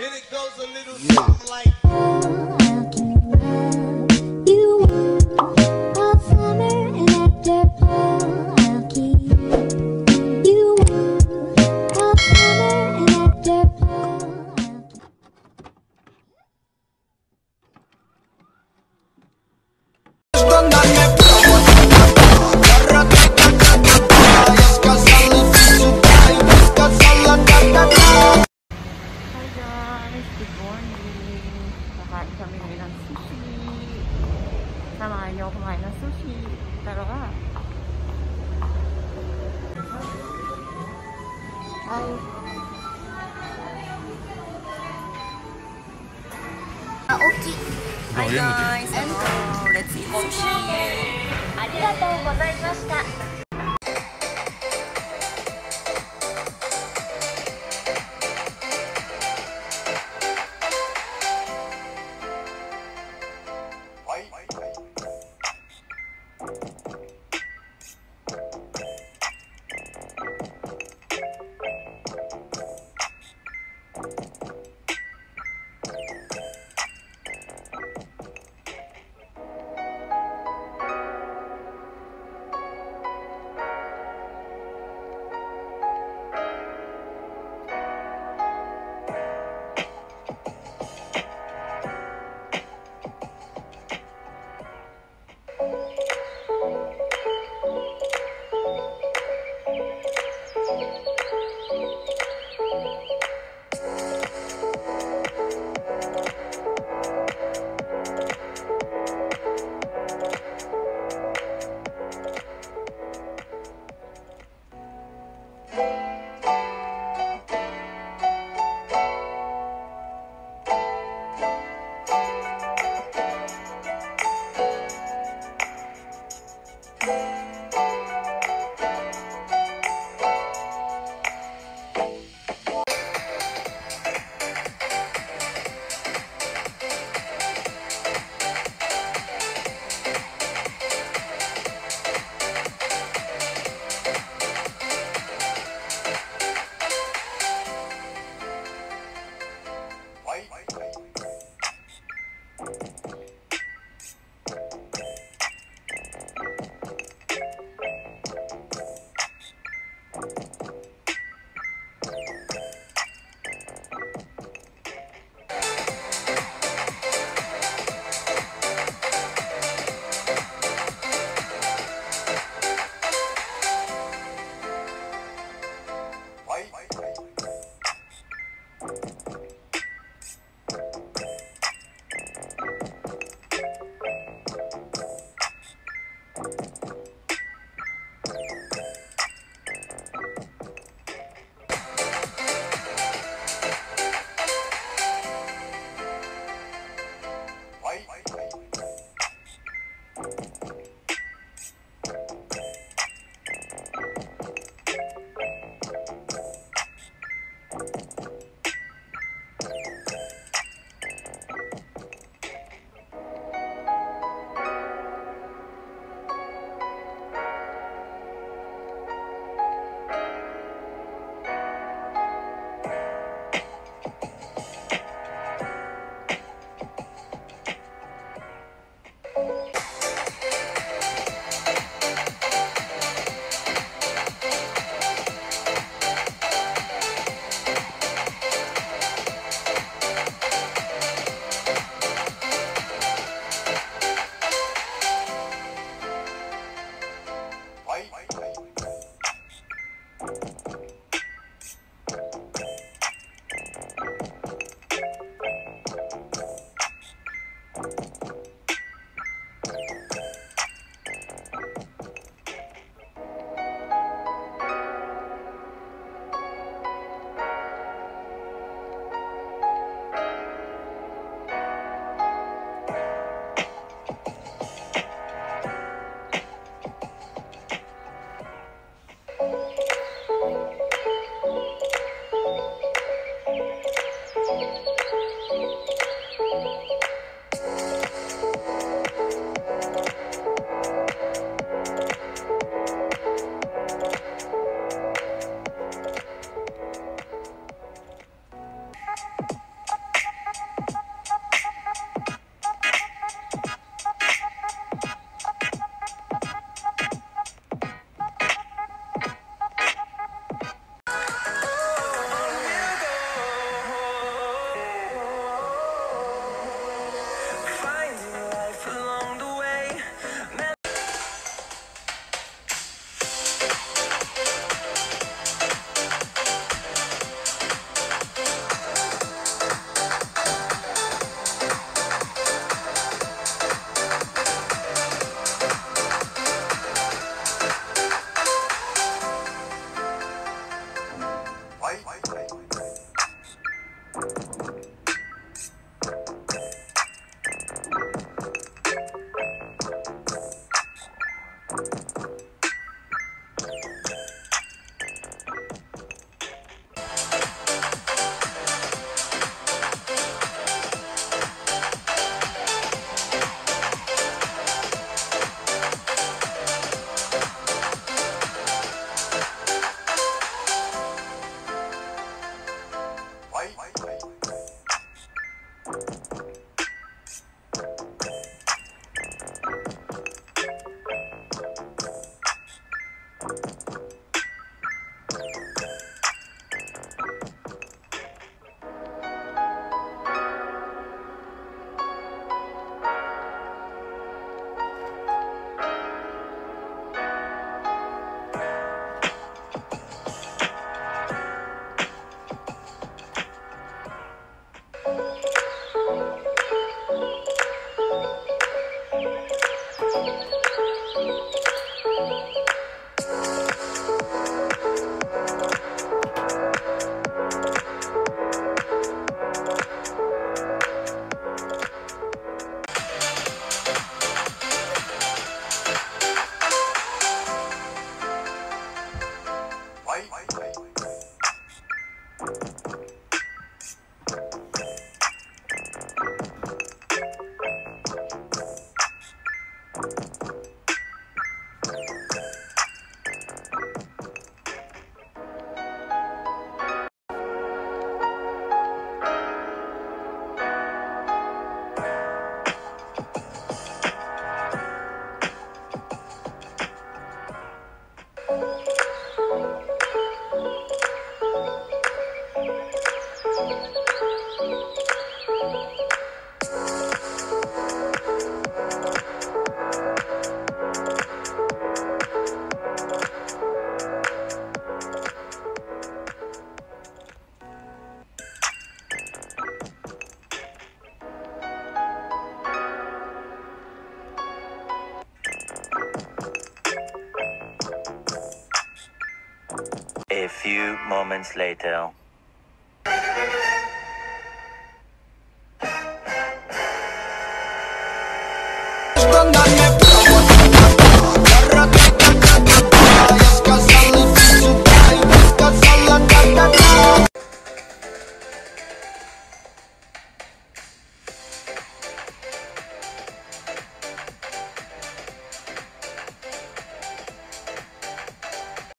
And it goes a little something like. 食べられた寿司たまにお前のだろうが Hi きありがとうございました few moments later.